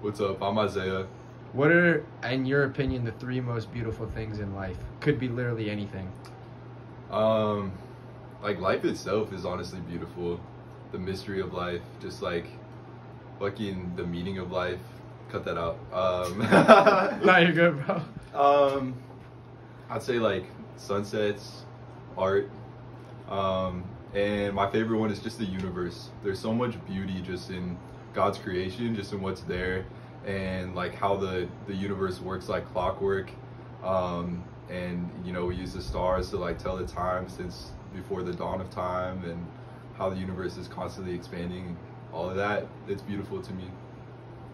What's up? I'm Isaiah. What are, in your opinion, the three most beautiful things in life? Could be literally anything. Um, like life itself is honestly beautiful. The mystery of life, just like fucking the meaning of life. Cut that out. Um, no, you're good, bro. Um, I'd say like sunsets, art, um, and my favorite one is just the universe. There's so much beauty just in God's creation, just in what's there, and like how the the universe works like clockwork. Um, and you know we use the stars to like tell the time since before the dawn of time, and how the universe is constantly expanding. All of that, it's beautiful to me.